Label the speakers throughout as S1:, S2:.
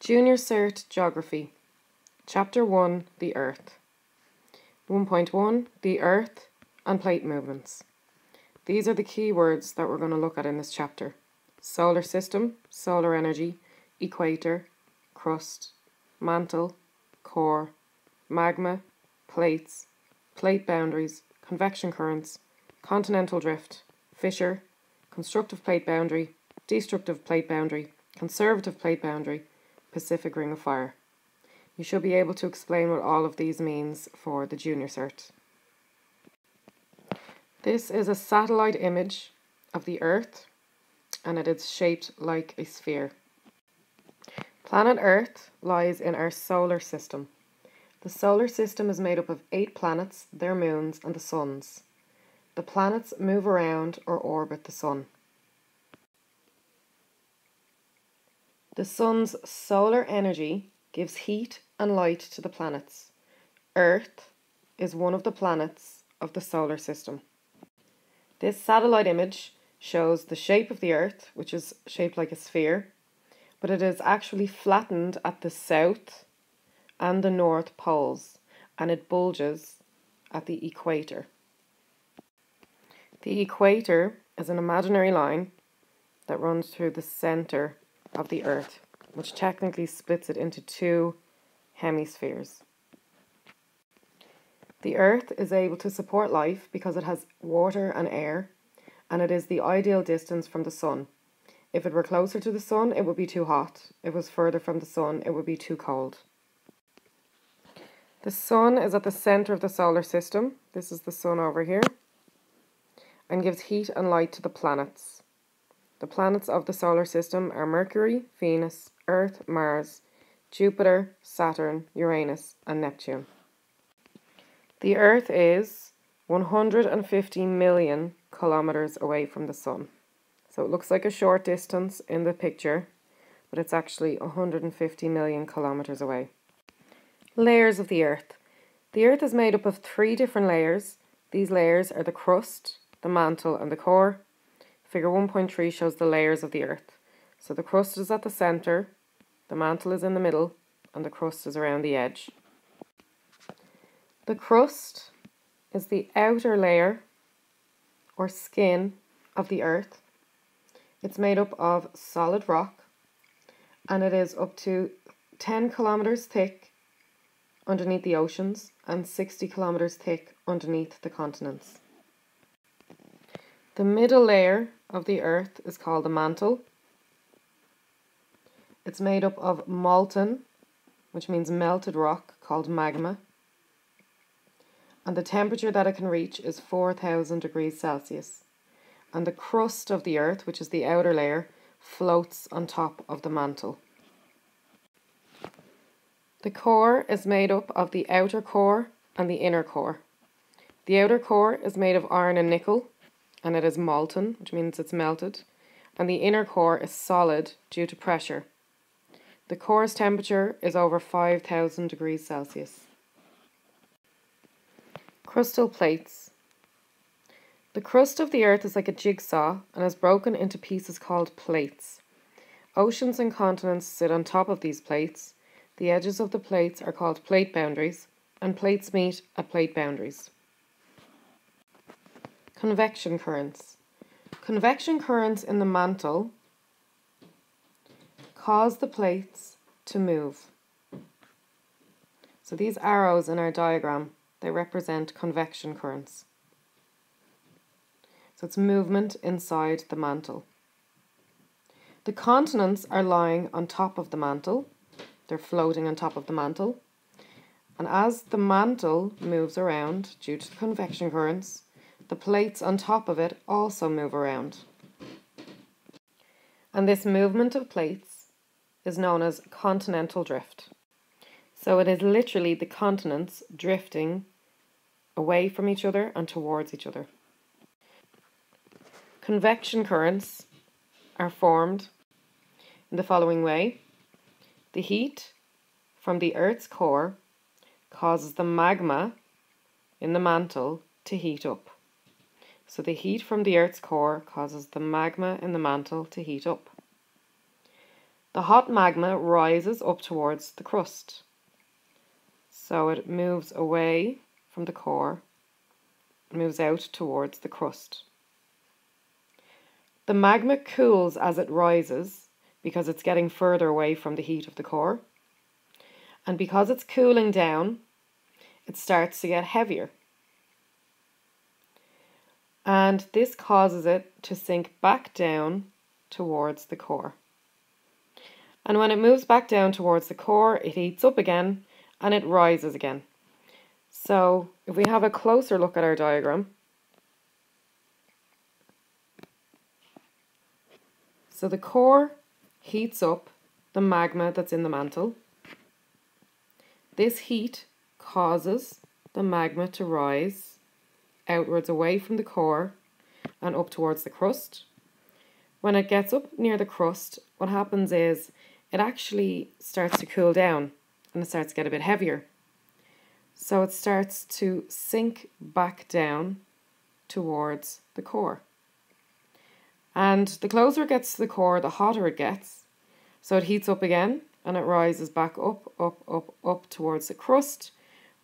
S1: Junior Cert Geography, Chapter 1 The Earth. 1.1 The Earth and Plate Movements. These are the key words that we're going to look at in this chapter solar system, solar energy, equator, crust, mantle, core, magma, plates, plate boundaries, convection currents, continental drift, fissure, constructive plate boundary, destructive plate boundary, conservative plate boundary, Pacific Ring of Fire. You should be able to explain what all of these means for the junior cert. This is a satellite image of the Earth and it is shaped like a sphere. Planet Earth lies in our solar system. The solar system is made up of eight planets, their moons, and the suns. The planets move around or orbit the sun. The sun's solar energy gives heat and light to the planets. Earth is one of the planets of the solar system. This satellite image shows the shape of the Earth, which is shaped like a sphere, but it is actually flattened at the south and the north poles, and it bulges at the equator. The equator is an imaginary line that runs through the center of the Earth, which technically splits it into two hemispheres. The Earth is able to support life because it has water and air, and it is the ideal distance from the Sun. If it were closer to the Sun, it would be too hot. If it was further from the Sun, it would be too cold. The Sun is at the centre of the solar system. This is the Sun over here. And gives heat and light to the planets. The planets of the solar system are Mercury, Venus, Earth, Mars, Jupiter, Saturn, Uranus, and Neptune. The Earth is 150 million kilometers away from the Sun. So it looks like a short distance in the picture, but it's actually 150 million kilometers away. Layers of the Earth. The Earth is made up of three different layers. These layers are the crust, the mantle, and the core. Figure 1.3 shows the layers of the Earth. So the crust is at the centre, the mantle is in the middle, and the crust is around the edge. The crust is the outer layer or skin of the earth. It's made up of solid rock and it is up to 10 kilometers thick underneath the oceans and 60 kilometers thick underneath the continents. The middle layer of the earth is called the mantle. It's made up of molten, which means melted rock, called magma and the temperature that it can reach is 4000 degrees Celsius. And the crust of the earth, which is the outer layer, floats on top of the mantle. The core is made up of the outer core and the inner core. The outer core is made of iron and nickel, and it is molten, which means it's melted, and the inner core is solid due to pressure. The core's temperature is over 5000 degrees Celsius. Crustal plates. The crust of the earth is like a jigsaw and is broken into pieces called plates. Oceans and continents sit on top of these plates. The edges of the plates are called plate boundaries, and plates meet at plate boundaries. Convection currents. Convection currents in the mantle cause the plates to move. So these arrows in our diagram they represent convection currents. So it's movement inside the mantle. The continents are lying on top of the mantle. They're floating on top of the mantle. And as the mantle moves around due to the convection currents, the plates on top of it also move around. And this movement of plates is known as continental drift. So it is literally the continents drifting away from each other and towards each other. Convection currents are formed in the following way. The heat from the Earth's core causes the magma in the mantle to heat up. So the heat from the Earth's core causes the magma in the mantle to heat up. the hot magma rises up towards the crust. So it moves away from the core, moves out towards the crust. The magma cools as it rises because it's getting further away from the heat of the core. And because it's cooling down, it starts to get heavier. And this causes it to sink back down towards the core. And when it moves back down towards the core, it heats up again and it rises again. So if we have a closer look at our diagram, so the core heats up the magma that's in the mantle. This heat causes the magma to rise outwards away from the core and up towards the crust. When it gets up near the crust, what happens is it actually starts to cool down and it starts to get a bit heavier. So it starts to sink back down towards the core. And the closer it gets to the core, the hotter it gets. So it heats up again and it rises back up, up, up, up towards the crust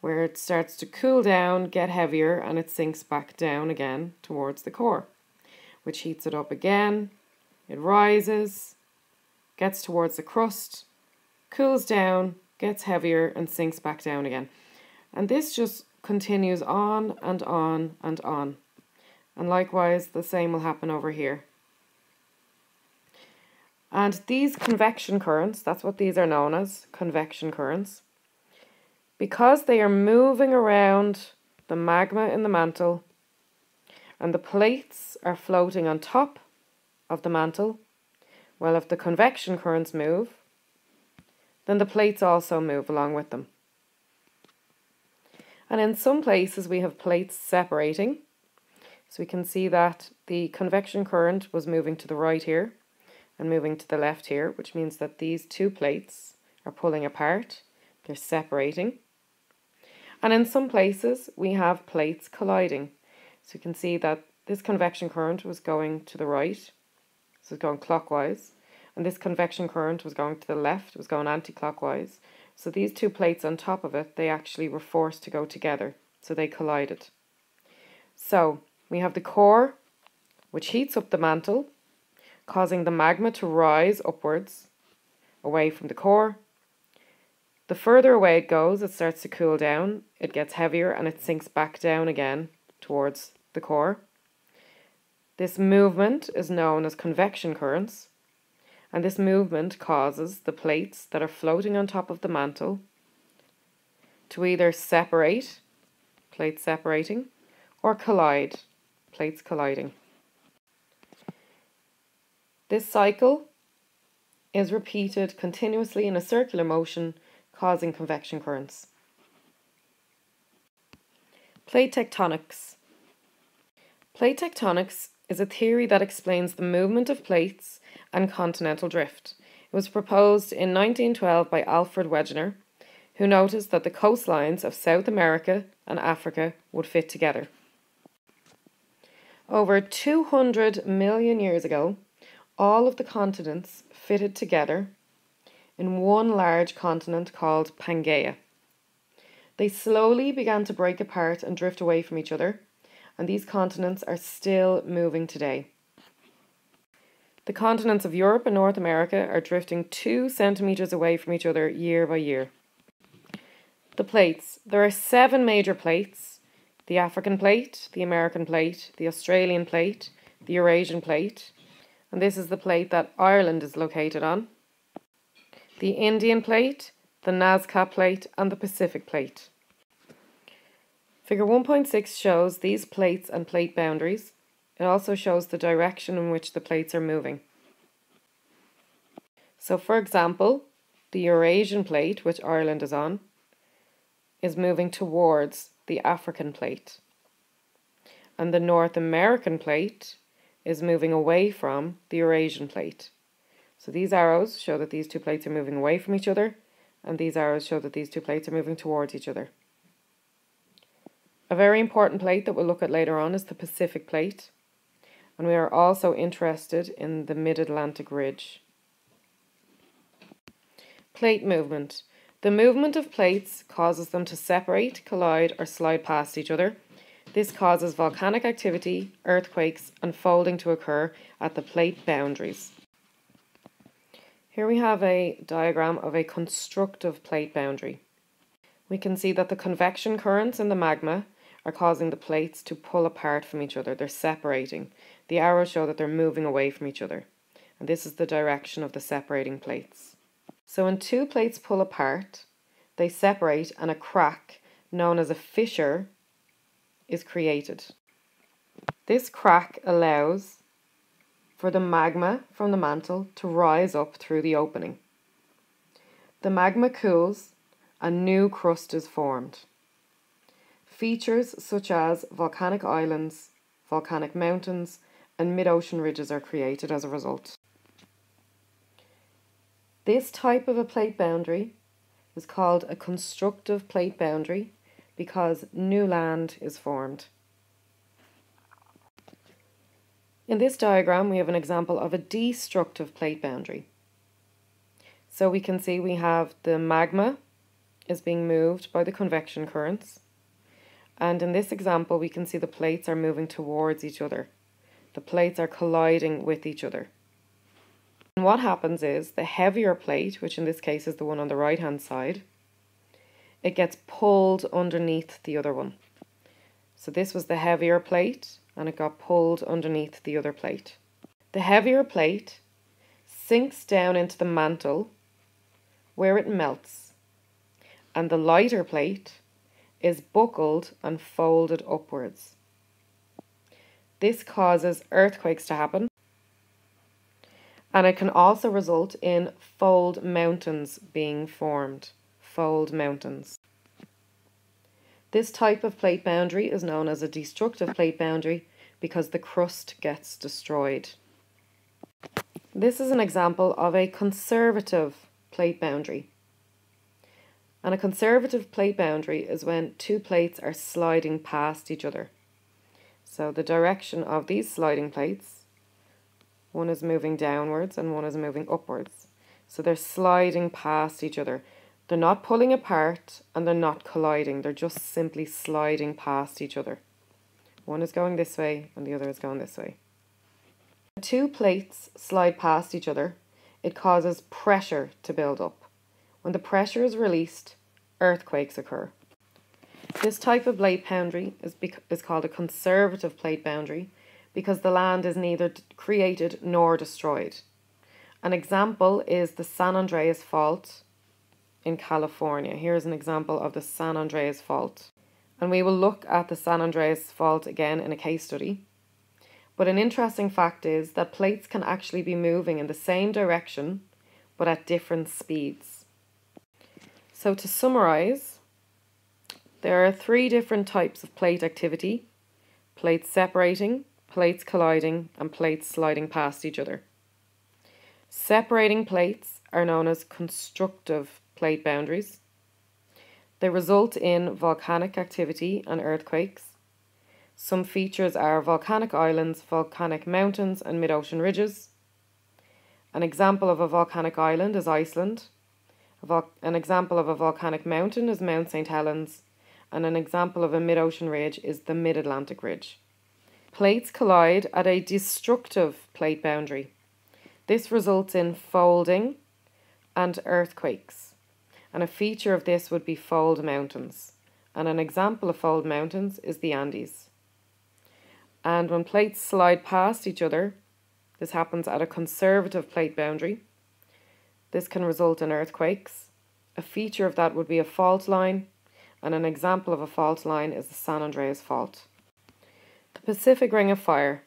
S1: where it starts to cool down, get heavier, and it sinks back down again towards the core, which heats it up again. It rises, gets towards the crust, cools down, gets heavier, and sinks back down again. And this just continues on and on and on. And likewise, the same will happen over here. And these convection currents, that's what these are known as, convection currents, because they are moving around the magma in the mantle and the plates are floating on top of the mantle, well, if the convection currents move, then the plates also move along with them. And in some places we have plates separating. So we can see that the convection current was moving to the right here and moving to the left here, which means that these two plates are pulling apart. They're separating. And in some places, we have plates colliding. So you can see that this convection current was going to the right, so it's going clockwise, and this convection current was going to the left, it was going anti-clockwise. So these two plates on top of it, they actually were forced to go together, so they collided. So we have the core, which heats up the mantle, causing the magma to rise upwards away from the core the further away it goes, it starts to cool down, it gets heavier, and it sinks back down again towards the core. This movement is known as convection currents, and this movement causes the plates that are floating on top of the mantle to either separate, plates separating, or collide, plates colliding. This cycle is repeated continuously in a circular motion causing convection currents. Plate tectonics. Plate tectonics is a theory that explains the movement of plates and continental drift. It was proposed in 1912 by Alfred Wegener, who noticed that the coastlines of South America and Africa would fit together. Over 200 million years ago, all of the continents fitted together in one large continent called Pangaea. They slowly began to break apart and drift away from each other, and these continents are still moving today. The continents of Europe and North America are drifting two centimetres away from each other year by year. The plates. There are seven major plates the African plate, the American plate, the Australian plate, the Eurasian plate, and this is the plate that Ireland is located on the Indian plate, the Nazca plate and the Pacific plate. Figure 1.6 shows these plates and plate boundaries. It also shows the direction in which the plates are moving. So for example, the Eurasian plate, which Ireland is on, is moving towards the African plate. And the North American plate is moving away from the Eurasian plate. So these arrows show that these two plates are moving away from each other, and these arrows show that these two plates are moving towards each other. A very important plate that we'll look at later on is the Pacific plate, and we are also interested in the Mid-Atlantic Ridge. Plate movement. The movement of plates causes them to separate, collide, or slide past each other. This causes volcanic activity, earthquakes, and folding to occur at the plate boundaries. Here we have a diagram of a constructive plate boundary. We can see that the convection currents in the magma are causing the plates to pull apart from each other. They're separating. The arrows show that they're moving away from each other. And this is the direction of the separating plates. So when two plates pull apart, they separate and a crack, known as a fissure, is created. This crack allows for the magma from the mantle to rise up through the opening. The magma cools and new crust is formed. Features such as volcanic islands, volcanic mountains, and mid ocean ridges are created as a result. This type of a plate boundary is called a constructive plate boundary because new land is formed. In this diagram, we have an example of a destructive plate boundary. So we can see we have the magma is being moved by the convection currents. And in this example, we can see the plates are moving towards each other. The plates are colliding with each other. And what happens is the heavier plate, which in this case is the one on the right hand side, it gets pulled underneath the other one. So this was the heavier plate and it got pulled underneath the other plate. The heavier plate sinks down into the mantle where it melts and the lighter plate is buckled and folded upwards. This causes earthquakes to happen and it can also result in fold mountains being formed. Fold mountains. This type of plate boundary is known as a destructive plate boundary because the crust gets destroyed. This is an example of a conservative plate boundary. And a conservative plate boundary is when two plates are sliding past each other. So the direction of these sliding plates one is moving downwards and one is moving upwards. So they're sliding past each other. They're not pulling apart and they're not colliding. They're just simply sliding past each other. One is going this way and the other is going this way. When Two plates slide past each other. It causes pressure to build up. When the pressure is released, earthquakes occur. This type of plate boundary is, is called a conservative plate boundary because the land is neither created nor destroyed. An example is the San Andreas Fault in California. Here's an example of the San Andreas Fault. And we will look at the San Andreas Fault again in a case study. But an interesting fact is that plates can actually be moving in the same direction but at different speeds. So to summarize, there are three different types of plate activity plates separating, plates colliding, and plates sliding past each other. Separating plates are known as constructive plate boundaries. They result in volcanic activity and earthquakes. Some features are volcanic islands, volcanic mountains, and mid ocean ridges. An example of a volcanic island is Iceland. An example of a volcanic mountain is Mount St. Helens, and an example of a mid ocean ridge is the Mid Atlantic Ridge. Plates collide at a destructive plate boundary. This results in folding and earthquakes. And a feature of this would be fold mountains. And an example of fold mountains is the Andes. And when plates slide past each other, this happens at a conservative plate boundary. This can result in earthquakes. A feature of that would be a fault line, and an example of a fault line is the San Andreas Fault. The Pacific Ring of Fire.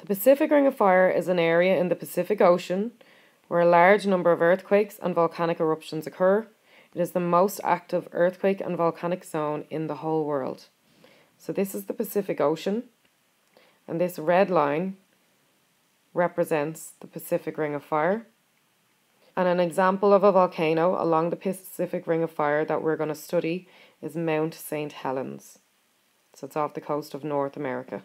S1: The Pacific Ring of Fire is an area in the Pacific Ocean where a large number of earthquakes and volcanic eruptions occur. It is the most active earthquake and volcanic zone in the whole world. So, this is the Pacific Ocean, and this red line represents the Pacific Ring of Fire. And an example of a volcano along the Pacific Ring of Fire that we're going to study is Mount St. Helens. So it's off the coast of North America.